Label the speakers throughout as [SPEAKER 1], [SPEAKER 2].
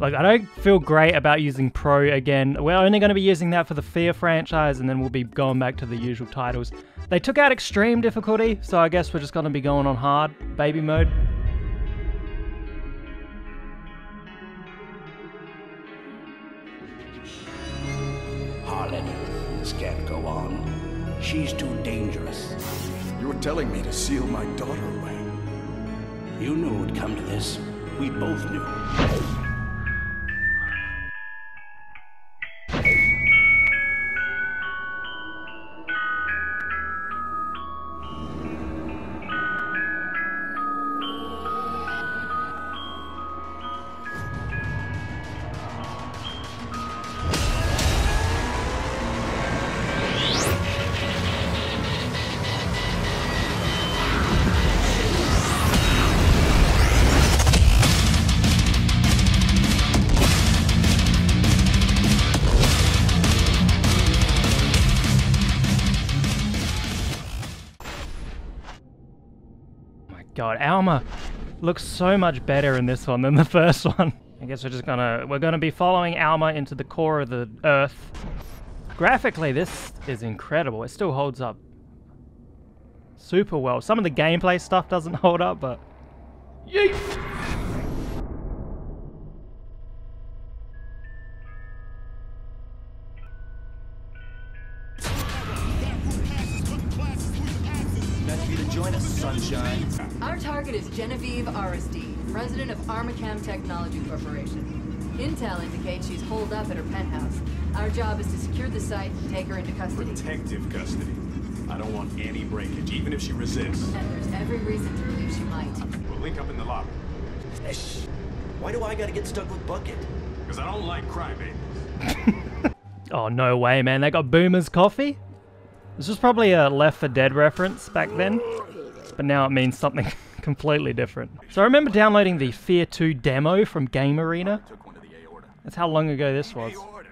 [SPEAKER 1] Like, I don't feel great about using Pro again. We're only going to be using that for the Fear franchise, and then we'll be going back to the usual titles. They took out Extreme difficulty, so I guess we're just going to be going on hard, baby mode.
[SPEAKER 2] Harlan, this can't go on. She's too dangerous.
[SPEAKER 3] You're telling me to seal my daughter away.
[SPEAKER 2] You knew it'd come to this. We both knew.
[SPEAKER 1] God, Alma looks so much better in this one than the first one. I guess we're just gonna we're gonna be following Alma into the core of the Earth. Graphically, this is incredible. It still holds up super well. Some of the gameplay stuff doesn't hold up, but yeet.
[SPEAKER 4] Site and take her into custody.
[SPEAKER 3] Protective custody. I don't want any breakage, even if she resists.
[SPEAKER 4] And there's every reason to believe she might.
[SPEAKER 3] We'll link up in the lobby.
[SPEAKER 5] Shh. Why do I gotta get stuck with Bucket?
[SPEAKER 3] Because I don't like crybabies.
[SPEAKER 1] Oh no way, man! They got Boomer's coffee. This was probably a Left 4 Dead reference back then, but now it means something completely different. So I remember downloading the Fear 2 demo from Game Arena.
[SPEAKER 3] Took one to the aorta.
[SPEAKER 1] That's how long ago this was.
[SPEAKER 3] Aorta?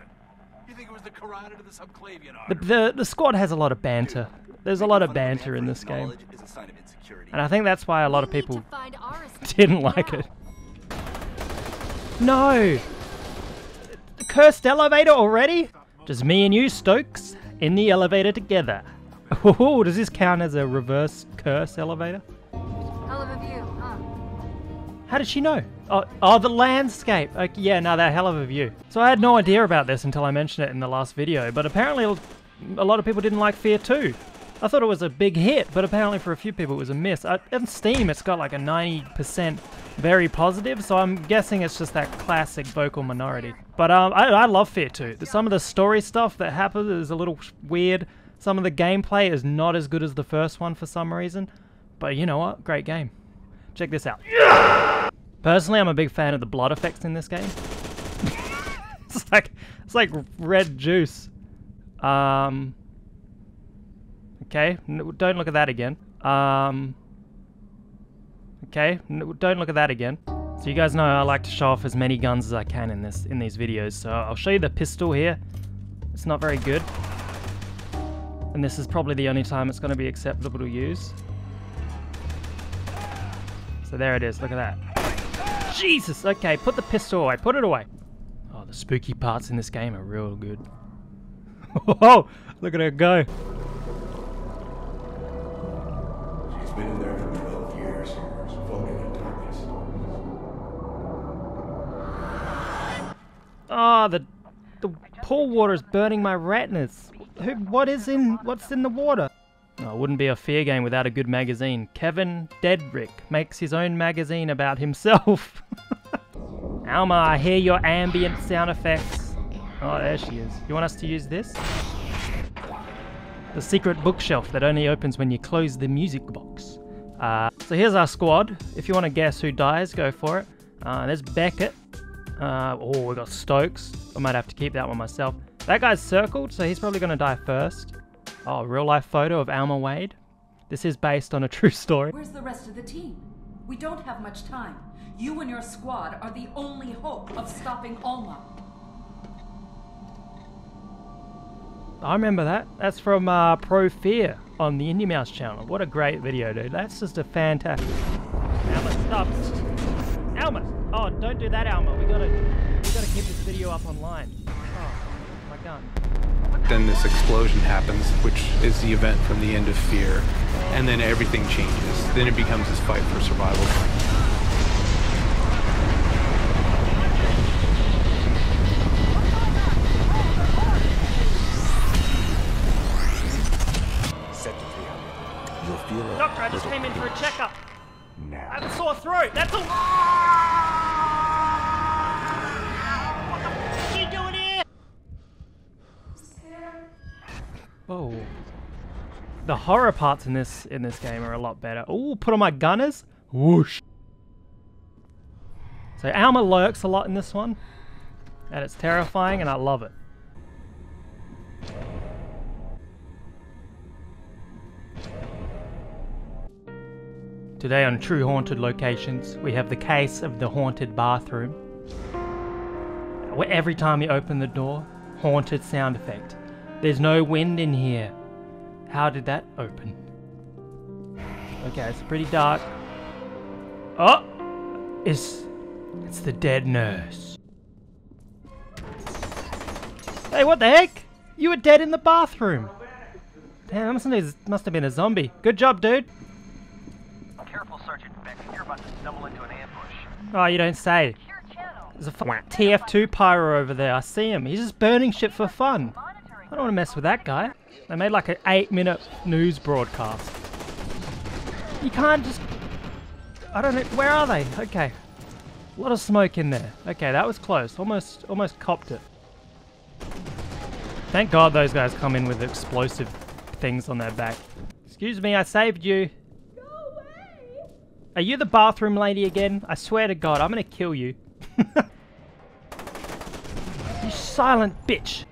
[SPEAKER 3] You think it was the carotid or the subclavian
[SPEAKER 1] The, the, the squad has a lot of banter. There's a lot of banter in this game.
[SPEAKER 5] Knowledge is a sign of insecurity.
[SPEAKER 1] And I think that's why a lot of people
[SPEAKER 4] to find Aristide
[SPEAKER 1] didn't like it. No! The cursed elevator already? Just me and you, Stokes, in the elevator together. Oh, does this count as a reverse curse elevator? How did she know? Oh, oh the landscape. Okay, yeah, no, that hell of a view. So I had no idea about this until I mentioned it in the last video, but apparently a lot of people didn't like Fear 2. I thought it was a big hit, but apparently for a few people it was a miss. Uh, on Steam, it's got like a 90% very positive, so I'm guessing it's just that classic vocal minority. But um, I, I love Fear 2. Some of the story stuff that happens is a little weird. Some of the gameplay is not as good as the first one for some reason. But you know what? Great game. Check this out. Personally, I'm a big fan of the blood effects in this game. it's like it's like red juice. Um. Okay, don't look at that again. Um. Okay, don't look at that again. So you guys know I like to show off as many guns as I can in this in these videos. So I'll show you the pistol here. It's not very good. And this is probably the only time it's going to be acceptable to use. So there it is, look at that. Jesus, okay, put the pistol away, put it away. Oh, the spooky parts in this game are real good. Oh, look at her go.
[SPEAKER 3] She's been in there for 12 years, floating in darkness.
[SPEAKER 1] Oh, the the pool water is burning my retinas. Who? What is in? What's in the water? Oh, it wouldn't be a fear game without a good magazine. Kevin Dedrick makes his own magazine about himself. Alma, I hear your ambient sound effects. Oh, there she is. You want us to use this? The secret bookshelf that only opens when you close the music box. Uh, so here's our squad. If you want to guess who dies, go for it. Uh, there's Beckett. Uh, oh, we got Stokes. I might have to keep that one myself. That guy's circled, so he's probably going to die first. Oh, real life photo of Alma Wade. This is based on a true story.
[SPEAKER 6] Where's the rest of the team? We don't have much time. You and your squad are the only hope of stopping Alma.
[SPEAKER 1] I remember that. That's from uh, Pro Fear on the Indeimaus channel. What a great video, dude. That's just a fantastic. Alma, stop. Alma! Oh, don't do that, Alma. We gotta. we gotta Keep this video up online. Oh, my gun.
[SPEAKER 7] Then this explosion happens, which is the event from the end of Fear, and then everything changes. Then it becomes this fight for survival.
[SPEAKER 3] Set to 300. You'll feel a
[SPEAKER 1] Doctor, I just came in for a checkup. I have a sore throat. That's a. What the f- are you doing here? Oh. The horror parts in this in this game are a lot better. Ooh, put on my Gunnars. Whoosh. So Alma lurks a lot in this one, and it's terrifying, and I love it. Today on True Haunted Locations, we have the case of the haunted bathroom. Where every time you open the door, haunted sound effect. There's no wind in here. How did that open? Okay, it's pretty dark. Oh! It's it's the dead nurse. Hey, what the heck? You were dead in the bathroom. Damn, that must have, must have been a zombie. Good job, dude.
[SPEAKER 8] Careful, Sergeant Beck. You're about to stumble into an ambush.
[SPEAKER 1] Oh, you don't say. There's a TF2 pyro over there. I see him. He's just burning shit for fun. I don't want to mess with that guy. They made like an eight minute news broadcast. You can't just. I don't know. Where are they? Okay. A lot of smoke in there. Okay, that was close. Almost, almost copped it. Thank God those guys come in with explosive things on their back. Excuse me, I saved you. Are you the bathroom lady again? I swear to God, I'm gonna kill you. you silent bitch.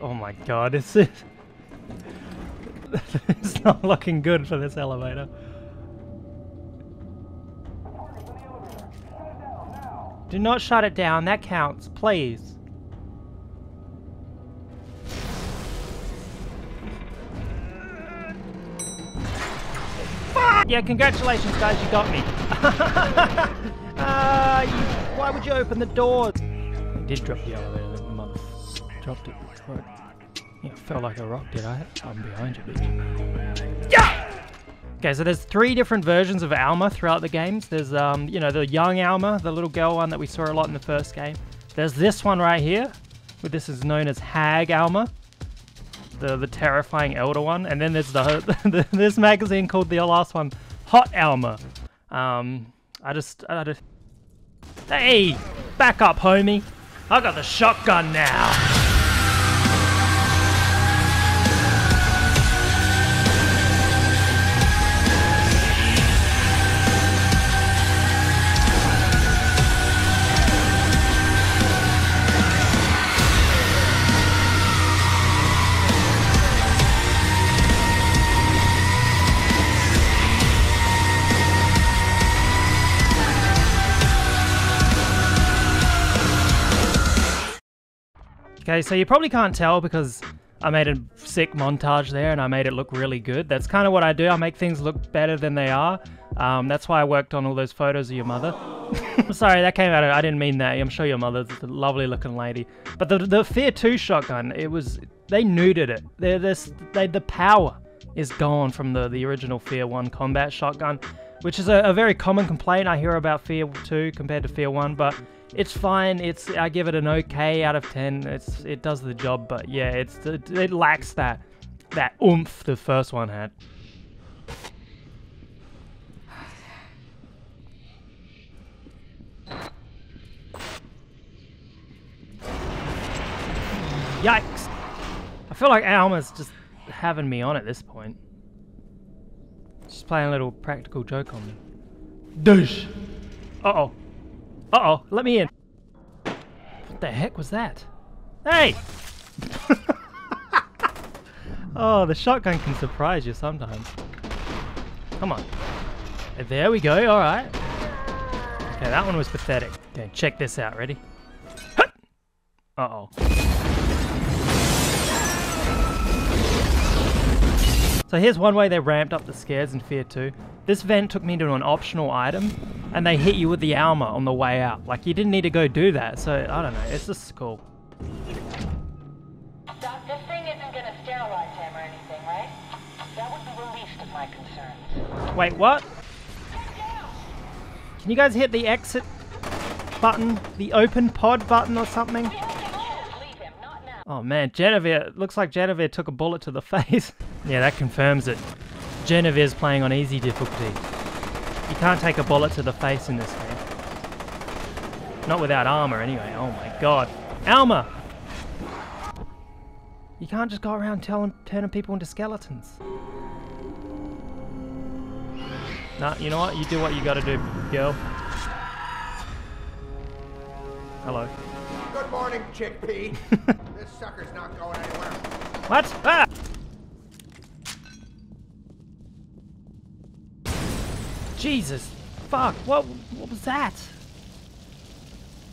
[SPEAKER 1] Oh my God, it's it's not looking good for this elevator. Do not shut it down. That counts, please. Yeah, congratulations, guys. You got me. uh, you, why would you open the door? I did drop the elevator that month. Dropped it. Right. Yeah, felt like a rock, did I? I'm behind you, bitch. Yeah! Okay, so there's three different versions of Alma throughout the games. There's, um, you know, the young Alma, the little girl one that we saw a lot in the first game. There's this one right here, where this is known as Hag Alma, the the terrifying elder one, and then there's the, the this magazine called the last one, Hot Alma. Um, I just, I just, hey, back up, homie. I got the shotgun now. Okay, so you probably can't tell because I made a sick montage there and I made it look really good. That's kind of what I do. I make things look better than they are. Um, that's why I worked on all those photos of your mother. Sorry, that came out. Of, I didn't mean that. I'm sure your mother's a lovely looking lady. But the the Fear 2 shotgun, it was they nuded it. They're this they the power is gone from the the original Fear 1 combat shotgun, which is a, a very common complaint I hear about Fear 2 compared to Fear 1. But it's fine. It's I give it an okay out of 10. It's it does the job, but yeah, it's it, it lacks that that oomph the first one had. Yikes! I feel like Alma's just having me on at this point. She's playing a little practical joke on me. Douche! Uh-oh. Uh-oh, let me in. What the heck was that? Hey! oh, the shotgun can surprise you sometimes. Come on. There we go, alright. Okay, that one was pathetic. Okay, check this out, ready? Uh-oh. So here's one way they ramped up the scares in Fear 2. This vent took me to an optional item, and they hit you with the Alma on the way out. Like, you didn't need to go do that, so I don't know, it's just cool.
[SPEAKER 9] Doc, this thing isn't gonna sterilize him or anything, right? That would be the least of my concerns.
[SPEAKER 1] Wait, what? Can you guys hit the exit button? The open pod button or something?
[SPEAKER 9] Leave him, not now.
[SPEAKER 1] Oh man, Genevieve, looks like Genevieve took a bullet to the face. yeah, that confirms it. Genevieve's playing on easy difficulty. You can't take a bullet to the face in this game. Not without armor anyway, oh my god. Alma! You can't just go around telling, turning people into skeletons. Nah, you know what? You do what you gotta do, girl. Hello.
[SPEAKER 3] Good morning, chickpea. this sucker's not going anywhere.
[SPEAKER 1] What? Ah! Jesus. Fuck. What, what was that?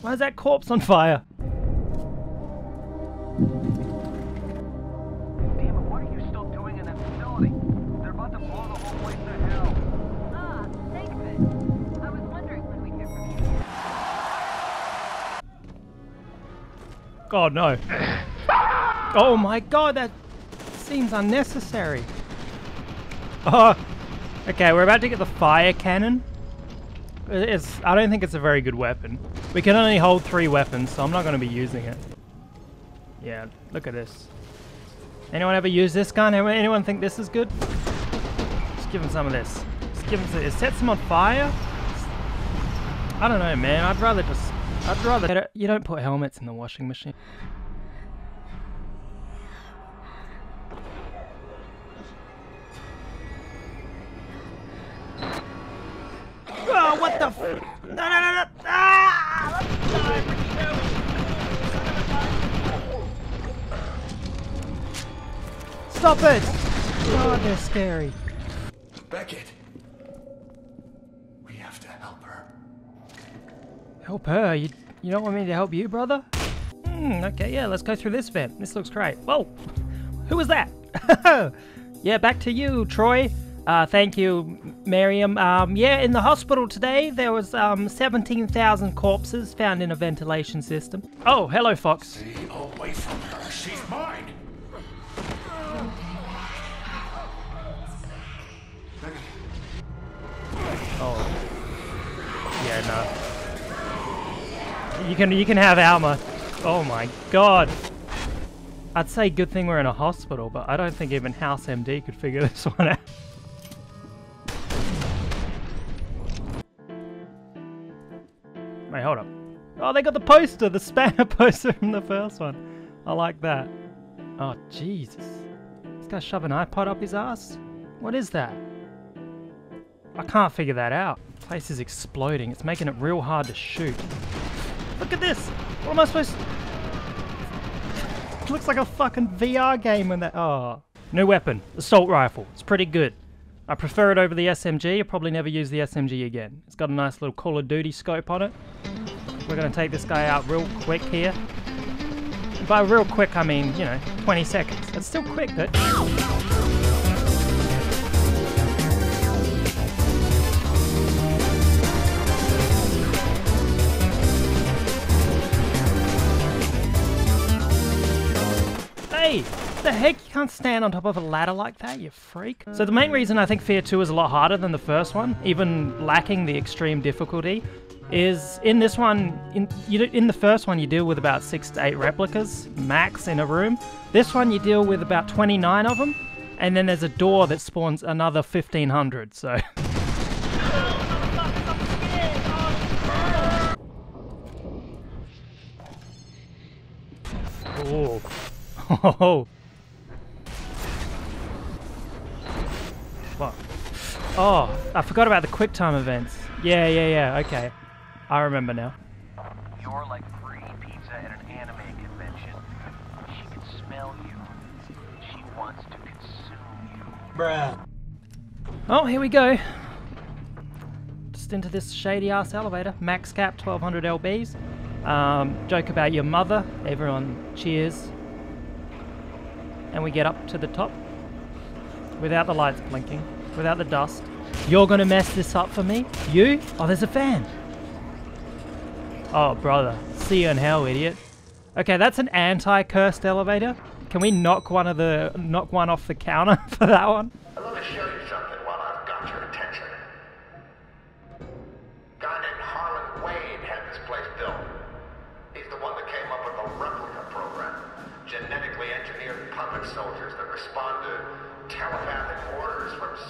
[SPEAKER 1] Why is that corpse on fire? Oh no. Oh my god, that seems unnecessary. Oh, okay, we're about to get the fire cannon. It's, I don't think it's a very good weapon. We can only hold three weapons, so I'm not going to be using it. Yeah, look at this. Anyone ever use this gun? Anyone- think this is good? Just give him some of this. Just give him some, it sets him on fire? I don't know, man. I'd rather just, I'd rather, you don't put helmets in the washing machine. Oh, what the f- No, no, no, no! Ah! Stop it! God, they're scary.
[SPEAKER 3] Beckett. Help her?
[SPEAKER 1] You, you don't want me to help you, brother? Hmm, okay, yeah, let's go through this vent. This looks great. Whoa! Who was that? yeah, back to you, Troy. Uh, thank you, Miriam. Um, yeah, in the hospital today, there was um, 17,000 corpses found in a ventilation system. Oh, hello, Fox.
[SPEAKER 3] Stay away from her. She's mine.
[SPEAKER 1] Oh. Yeah, no. You can you can have Alma. Oh my god. I'd say good thing we're in a hospital, but I don't think even House MD could figure this one out. Wait, hold up. Oh, they got the poster, the spanner poster from the first one. I like that. Oh, Jesus. This guy shove an iPod up his ass? What is that? I can't figure that out. Place is exploding. It's making it real hard to shoot. Look at this! What am I supposed to... Looks like a fucking VR game when that... Oh. New weapon. Assault rifle. It's pretty good. I prefer it over the SMG. I'll probably never use the SMG again. It's got a nice little Call of Duty scope on it. We're going to take this guy out real quick here. By real quick, I mean, you know, 20 seconds. That's still quick, though. Hey, the heck? You can't stand on top of a ladder like that, you freak. So the main reason I think Fear 2 is a lot harder than the first one, even lacking the extreme difficulty, is in this one, in, you, in the first one you deal with about 6 to 8 replicas, max, in a room. This one you deal with about 29 of them, and then there's a door that spawns another 1500, so... Oh. Oh. What? Oh, I forgot about the quick time events. Yeah, yeah, yeah. Okay, I remember now.
[SPEAKER 8] You're like free pizza at an anime convention. She can smell you. She wants to consume you.
[SPEAKER 1] Oh, here we go. Just into this shady ass elevator. Max cap 1200 lbs. Um, joke about your mother. Everyone cheers. And we get up to the top. without the lights blinking, without the dust. You're gonna mess this up for me? You? Oh, there's a fan. Oh, brother. See you in hell, idiot. Okay, that's an anti-cursed elevator. Can we knock one of the knock one off the counter for that one?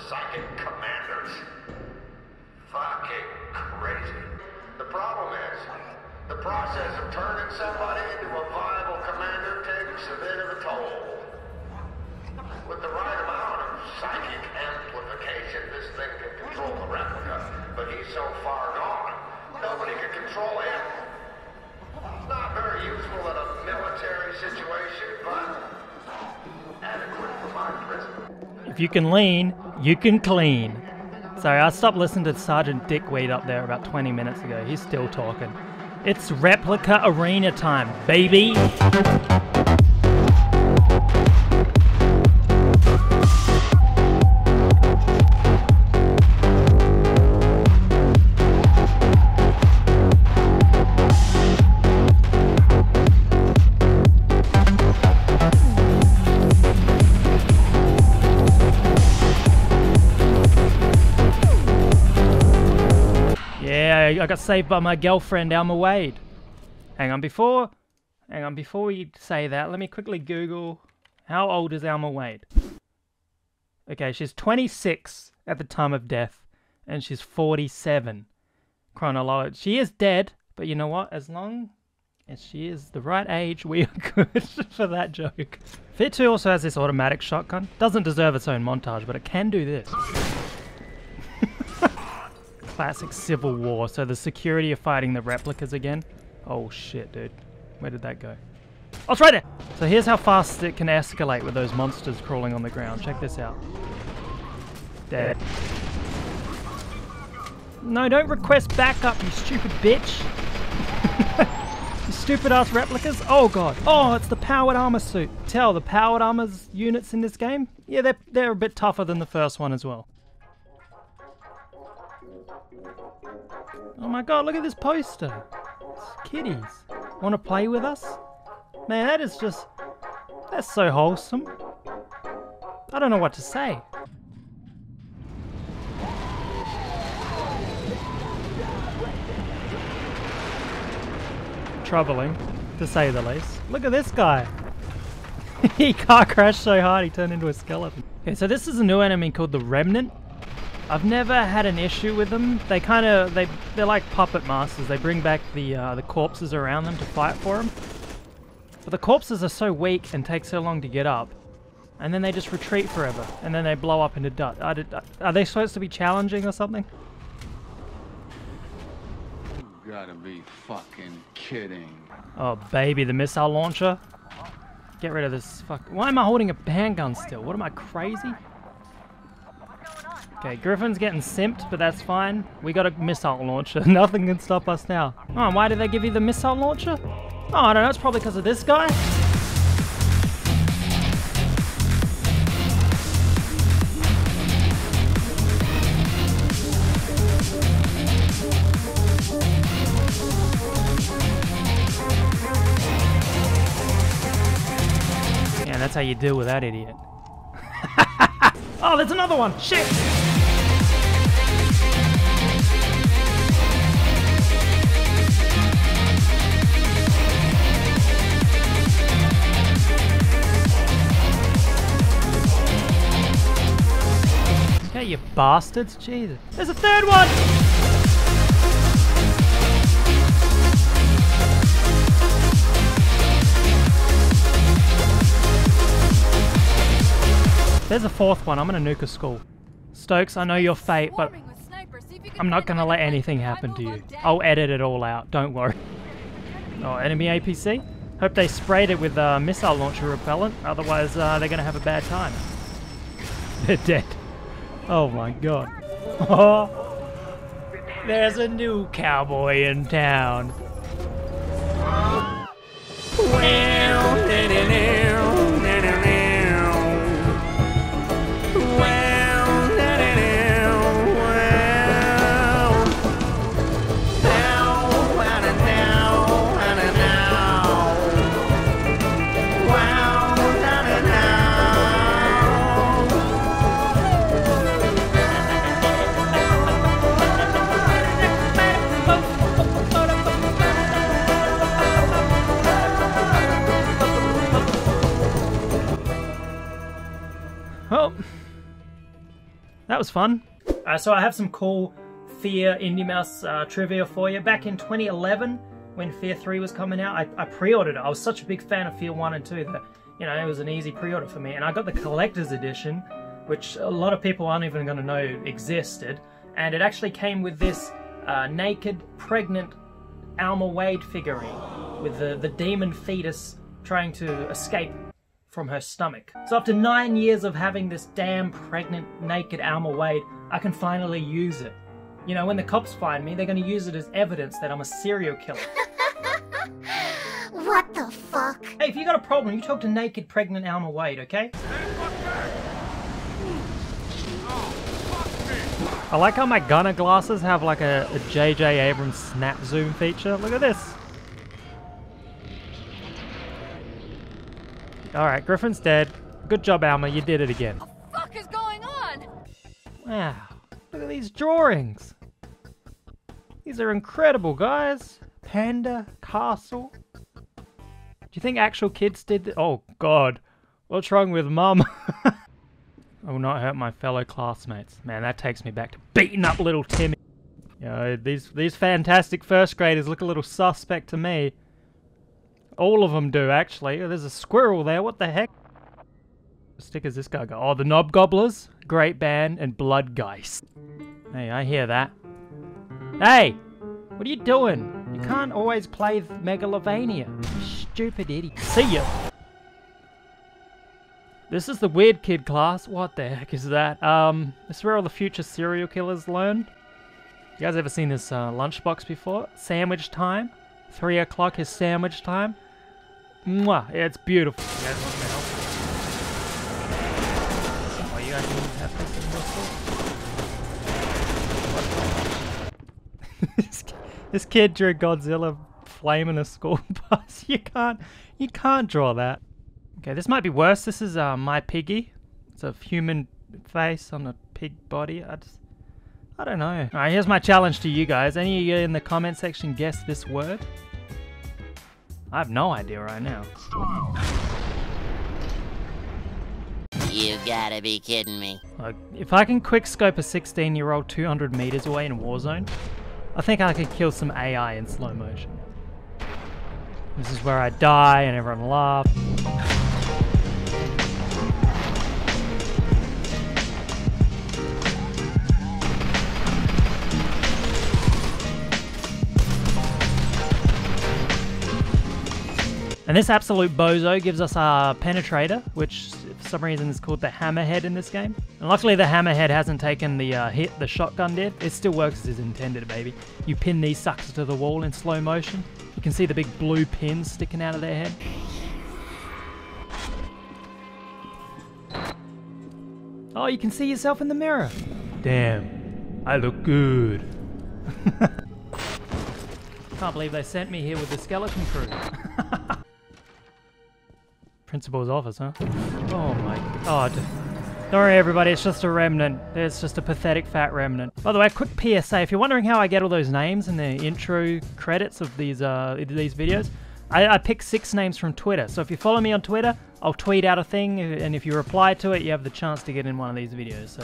[SPEAKER 3] Psychic commanders. Fucking crazy. The problem is, the process of turning somebody into a viable commander takes a bit of a toll. With the right amount of psychic amplification, this thing can control the replica. But he's so far gone, nobody can control him. It's not very useful in a military situation, but adequate for my prison.
[SPEAKER 1] If you can lean, you can clean. Sorry, I stopped listening to Sergeant Dickweed up there about 20 minutes ago. He's still talking. It's replica arena time, baby! I got saved by my girlfriend, Alma Wade. Hang on, before, hang on, before we say that, let me quickly Google how old is Alma Wade. Okay, she's 26 at the time of death, and she's 47 chronological. She is dead, but you know what? As long as she is the right age, we are good for that joke. Fit 2 also has this automatic shotgun. Doesn't deserve its own montage, but it can do this. Classic Civil War. So the security are fighting the replicas again. Oh shit, dude. Where did that go? Oh, it's right there! So here's how fast it can escalate with those monsters crawling on the ground. Check this out. Dead. No, don't request backup, you stupid bitch! you stupid ass replicas. Oh god. Oh, it's the powered armor suit. Tell, the powered armors units in this game? Yeah, they're, they're a bit tougher than the first one as well. Oh my god, look at this poster. It's kitties. Want to play with us? Man, that is just... That's so wholesome. I don't know what to say. Troubling, to say the least. Look at this guy. he car crashed so hard he turned into a skeleton. Okay, so this is a new enemy called the Remnant. I've never had an issue with them. They kind of they they're like puppet masters. They bring back the uh, the corpses around them to fight for them. But the corpses are so weak and take so long to get up, and then they just retreat forever, and then they blow up into dust. Are, are they supposed to be challenging or something?
[SPEAKER 10] You gotta be fucking kidding.
[SPEAKER 1] Oh baby, the missile launcher. Get rid of this fuck. Why am I holding a handgun still? What am I crazy? Okay, Griffin's getting simped, but that's fine. We got a missile launcher. Nothing can stop us now. Oh, why did they give you the missile launcher? Oh, I don't know. It's probably because of this guy. Yeah, that's how you deal with that idiot. oh, there's another one! Shit! Bastards. Jesus. There's a third one! There's a fourth one. I'm gonna nuke a school. Stokes, I know your fate, but I'm not gonna let anything happen to you. I'll edit it all out. Don't worry. Oh, enemy APC? Hope they sprayed it with uh, missile launcher repellent. Otherwise, uh, they're gonna have a bad time. They're dead. Oh my god. There's a new cowboy in town. that fun. Uh, so I have some cool Fear Indeimaus uh, trivia for you. Back in 2011, when Fear 3 was coming out, I, I pre-ordered it. I was such a big fan of Fear 1 and 2 that, you know, it was an easy pre-order for me. And I got the collector's edition, which a lot of people aren't even going to know existed. And it actually came with this uh, naked, pregnant Alma Wade figurine with the, the demon fetus trying to escape from her stomach. So after nine years of having this damn pregnant, naked Alma Wade, I can finally use it. You know, when the cops find me, they're going to use it as evidence that I'm a serial killer.
[SPEAKER 11] what the fuck?
[SPEAKER 1] Hey, if you got a problem, you talk to naked, pregnant Alma Wade, okay? I like how my Gunnar glasses have like a, a J.J. Abrams snap zoom feature. Look at this. Alright, Griffin's dead. Good job, Alma. You did it again.
[SPEAKER 4] What the fuck is going on?
[SPEAKER 1] Wow. Look at these drawings. These are incredible, guys. Panda, castle. Do you think actual kids did th Oh, God. What's wrong with mum? I will not hurt my fellow classmates. Man, that takes me back to beating up little Timmy. You know, these, these fantastic first graders look a little suspect to me. All of them do, actually. There's a squirrel there. What the heck? What stickers this guy got? Oh, the Knob Gobblers, Great Band, and Bloodgeist. Hey, I hear that. Hey! What are you doing? You can't always play Megalovania. Stupid idiot. See ya! This is the weird kid class. What the heck is that? Um, this is where all the future serial killers learn. You guys ever seen this uh, lunchbox before? Sandwich time. Three o'clock is sandwich time. Mwah! Yeah, it's beautiful. You guys want me to help? Oh, you guys need to have this in this, this kid drew Godzilla flaming a school bus. You can't, you can't draw that. Okay, this might be worse. This is uh, my piggy. It's a human face on a pig body. I just, I don't know. All right, here's my challenge to you guys. Any of you in the comment section guess this word? I have no idea right now.
[SPEAKER 11] You gotta be kidding me.
[SPEAKER 1] Like, if I can quick scope a 16 year old 200 meters away in Warzone, I think I could kill some AI in slow motion. This is where I die and everyone laughs. And this absolute bozo gives us our penetrator, which for some reason is called the hammerhead in this game. And luckily the hammerhead hasn't taken the uh, hit the shotgun did. It still works as intended, baby. You pin these suckers to the wall in slow motion. You can see the big blue pins sticking out of their head. Oh, you can see yourself in the mirror. Damn, I look good. Can't believe they sent me here with the skeleton crew. Principal's office, huh? Oh my god. Don't worry everybody, it's just a remnant. It's just a pathetic fat remnant. By the way, quick PSA, if you're wondering how I get all those names in the intro credits of these uh, these videos, I, I pick six names from Twitter. So if you follow me on Twitter, I'll tweet out a thing, and if you reply to it, you have the chance to get in one of these videos. So,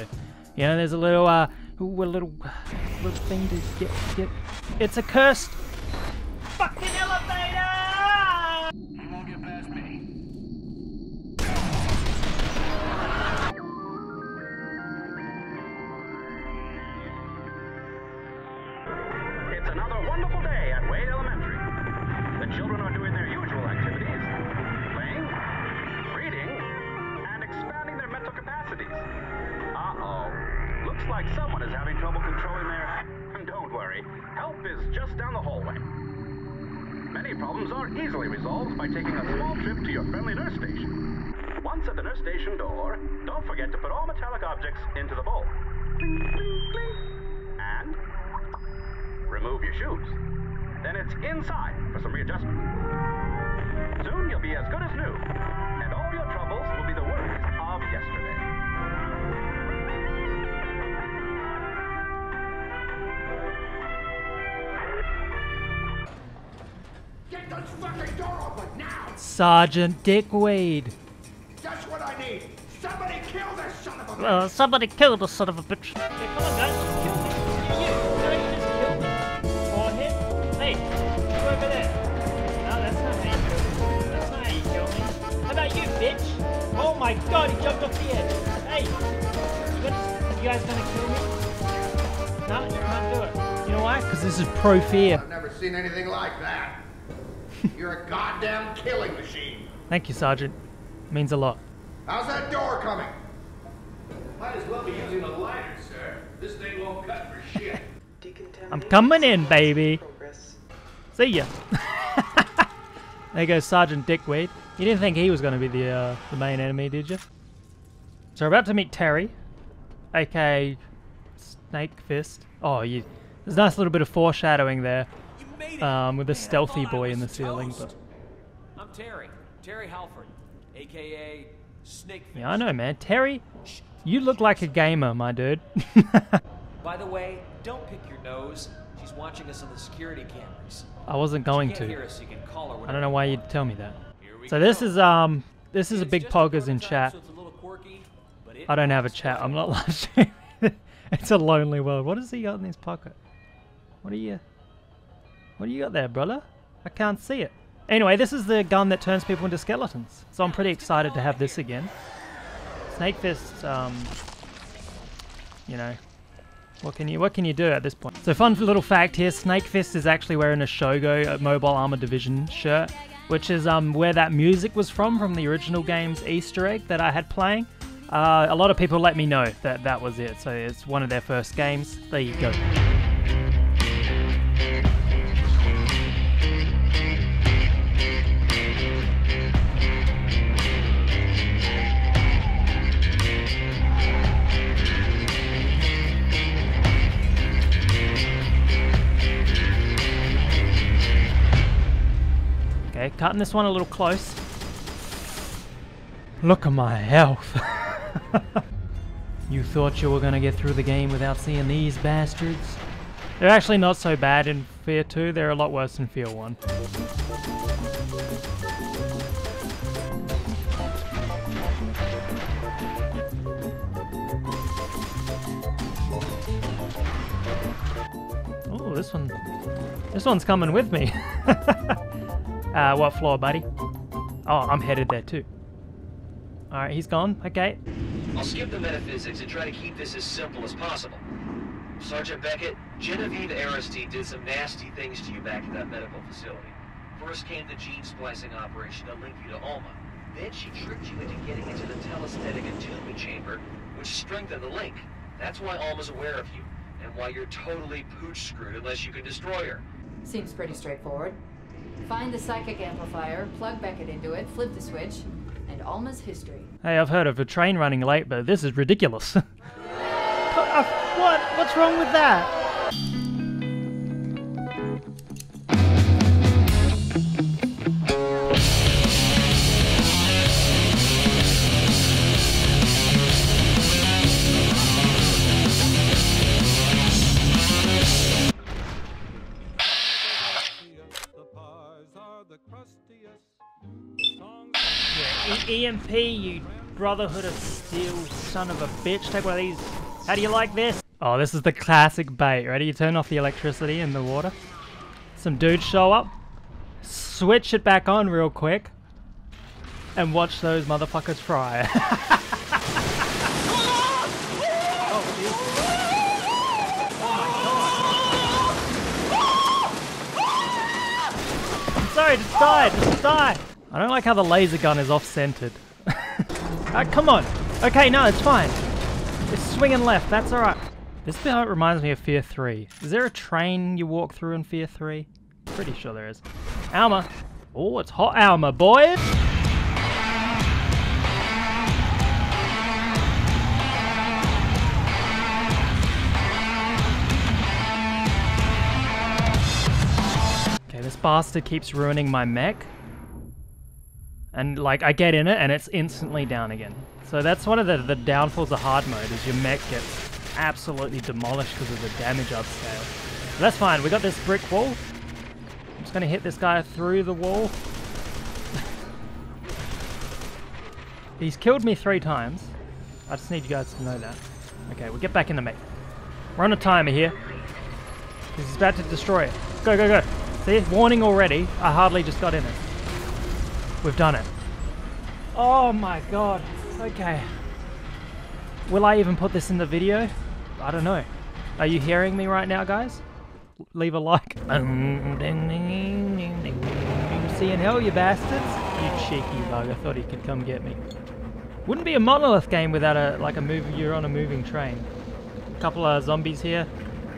[SPEAKER 1] you know, there's a little, uh, ooh, a little, little thing to get, get. It's a cursed Sergeant Dick Wade.
[SPEAKER 12] That's what I need! Somebody kill this son of a
[SPEAKER 1] Uh, somebody killed the son of a bitch. Yeah, come on, guys. Kill me. You. Why you just kill me? Or him? Hey, you over there. No, that's not how you kill me. That's not how you kill me. How about you, bitch? Oh my god, he jumped off the edge. Hey, you, gonna, you guys gonna kill me? No, you can't do it. You know why? Because this is pro fear.
[SPEAKER 3] I've never seen anything like that. You're a goddamn killing machine.
[SPEAKER 1] Thank you, Sergeant. Means a lot.
[SPEAKER 3] How's that door coming?
[SPEAKER 2] Might as well be using a lighter, sir. This thing won't cut for shit.
[SPEAKER 1] I'm coming in, baby. See ya. there goes Sergeant Dickweed. You didn't think he was going to be the uh, the main enemy, did you? So we're about to meet Terry, aka Snake Fist. Oh, you. There's a nice little bit of foreshadowing there, um, with a stealthy boy in the ceiling. But
[SPEAKER 12] I'm Terry. Terry Halford, aka Snake.
[SPEAKER 1] yeah, I know, man. Terry, you look like a gamer, my dude.
[SPEAKER 12] By the way, don't pick your nose. She's watching us on the security cameras.
[SPEAKER 1] I wasn't going to.
[SPEAKER 12] us, you can call her
[SPEAKER 1] I don't know why you'd tell me that. So this is um this is a big poggers in chat. I don't have a chat. I'm not live streaming. it's a lonely world. What has he got in his pocket? What are you? What do you got there, brother? I can't see it. Anyway, this is the gun that turns people into skeletons. So I'm pretty excited to have this again. Snake Fist, um, you know, what can you what can you do at this point? So fun little fact here: Snake Fist is actually wearing a Shogo Mobile Armor Division shirt, which is um where that music was from from the original game's Easter egg that I had playing. Uh, a lot of people let me know that that was it. So it's one of their first games. There you go. Okay, cutting this one a little close. Look at my health. you thought you were gonna get through the game without seeing these bastards? They're actually not so bad in Fear 2, they're a lot worse than Fear 1. Oh, this one, this one's coming with me. uh, what floor, buddy? Oh, I'm headed there too. Alright, he's gone. Okay.
[SPEAKER 13] I'll skip the metaphysics and try to keep this as simple as possible. Sergeant Beckett, Genevieve Aristide did some nasty things to you back at that medical facility. First came the gene splicing operation to link you to Alma. Then she tricked you into getting into the telesthetic attunement chamber, which strengthened the link. That's why Alma's aware of you, and why you're totally pooch screwed unless you can destroy her.
[SPEAKER 4] Seems pretty straightforward. Find the psychic amplifier, plug Beckett into it, flip the switch, and Alma's history.
[SPEAKER 1] Hey, I've heard of a train running late, but this is ridiculous. What? What's wrong with that? EMP, you Brotherhood of Steel son of a bitch. Take one of these. How do you like this? Oh, this is the classic bait. Ready? You turn off the electricity in the water. Some dudes show up. Switch it back on real quick. And watch those motherfuckers fry. Sorry, just die, just die. I don't like how the laser gun is off-centered. uh, come on. Okay, no, it's fine. It's swinging left, that's alright. This bit reminds me of Fear 3. Is there a train you walk through in Fear 3? Pretty sure there is. Alma. Oh, it's hot Alma, boys! Okay, this bastard keeps ruining my mech. And like I get in it and it's instantly down again. So that's one of the, the downfalls of hard mode is your mech gets absolutely demolished because of the damage upscale. But that's fine, we got this brick wall. I'm just gonna hit this guy through the wall. He's killed me three times. I just need you guys to know that. Okay, we'll get back in the mech. We're on a timer here. He's about to destroy it. Go, go, go. See? Warning already. I hardly just got in it. We've done it. Oh my god. Okay. Will I even put this in the video? I don't know. Are you hearing me right now, guys? Leave a like. See in hell, you bastards. You cheeky bug. I thought he could come get me. Wouldn't be a monolith game without a like a move. You're on a moving train. A couple of zombies here.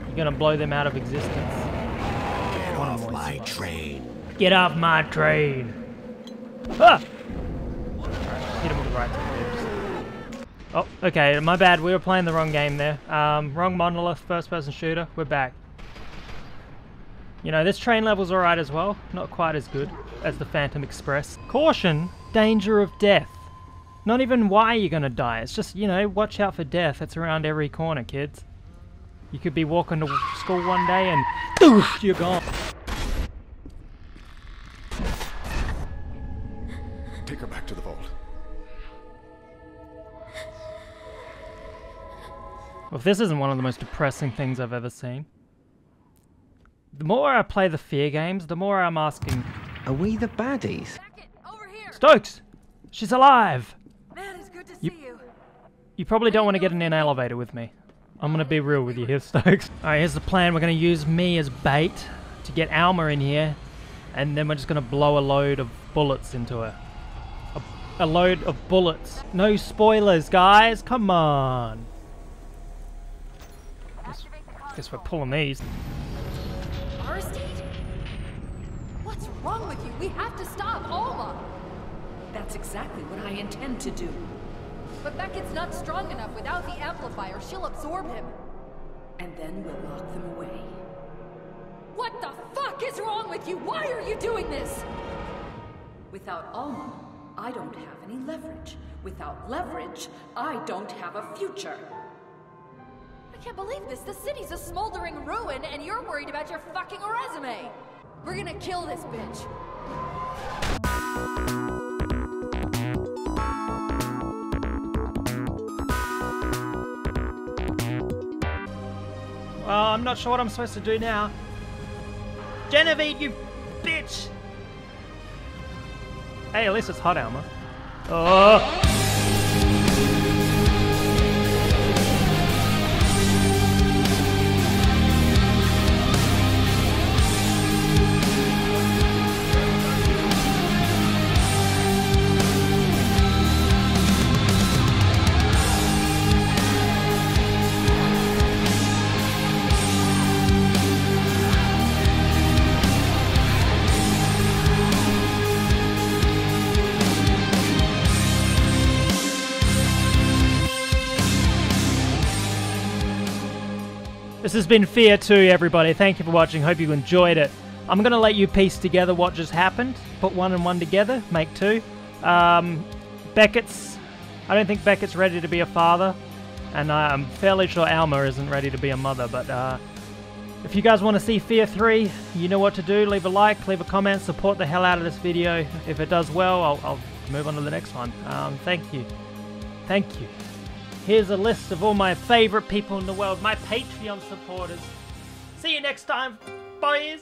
[SPEAKER 1] You're gonna blow them out of existence.
[SPEAKER 5] Get off my train.
[SPEAKER 1] Get off my train. Ah! Right, hit him with the right. Oh, okay, my bad. We were playing the wrong game there. Um, wrong monolith, first-person shooter. We're back. You know, this train level's alright as well. Not quite as good as the Phantom Express. Caution! Danger of death. Not even why you're gonna die. It's just, you know, watch out for death. It's around every corner, kids. You could be walking to school one day and you're gone. Well, if this isn't one of the most depressing things I've ever seen. The more I play the fear games, the more I'm asking...
[SPEAKER 14] Are we the baddies?
[SPEAKER 1] Stokes! She's alive!
[SPEAKER 4] Man, it's good to
[SPEAKER 1] You-
[SPEAKER 4] see you.
[SPEAKER 1] You probably don't want to get in an elevator with me. I'm gonna be real with you here, Stokes. Alright, here's the plan. We're gonna use me as bait to get Alma in here, and then we're just gonna blow a load of bullets into her. A, a load of bullets. No spoilers, guys. Come on. Guess we're pulling these.
[SPEAKER 4] Aristide? What's wrong with you? We have to stop Alma.
[SPEAKER 6] That's exactly what I intend to do.
[SPEAKER 4] But Beckett's not strong enough. Without the amplifier, she'll absorb him.
[SPEAKER 6] And then we'll lock them away.
[SPEAKER 4] What the fuck is wrong with you? Why are you doing this?
[SPEAKER 6] Without Alma, I don't have any leverage. Without leverage, I don't have a future.
[SPEAKER 4] Can't believe this. The city's a smoldering ruin, and you're worried about your fucking resume. We're gonna kill this bitch.
[SPEAKER 1] I'm not sure what I'm supposed to do now. Genevieve, you bitch! Hey, at least it's hot, Alma. Oh! Has been Fear 2, everybody. Thank you for watching. Hope you enjoyed it. I'm going to let you piece together what just happened. Put one and one together, make two. Um, Beckett's. I don't think Beckett's ready to be a father. And I'm fairly sure Alma isn't ready to be a mother. But uh, if you guys want to see Fear 3, you know what to do. Leave a like, leave a comment, support the hell out of this video. If it does well, I'll, I'll move on to the next one. Um, thank you. Thank you. Here's a list of all my favorite people in the world, my Patreon supporters. See you next time, boys.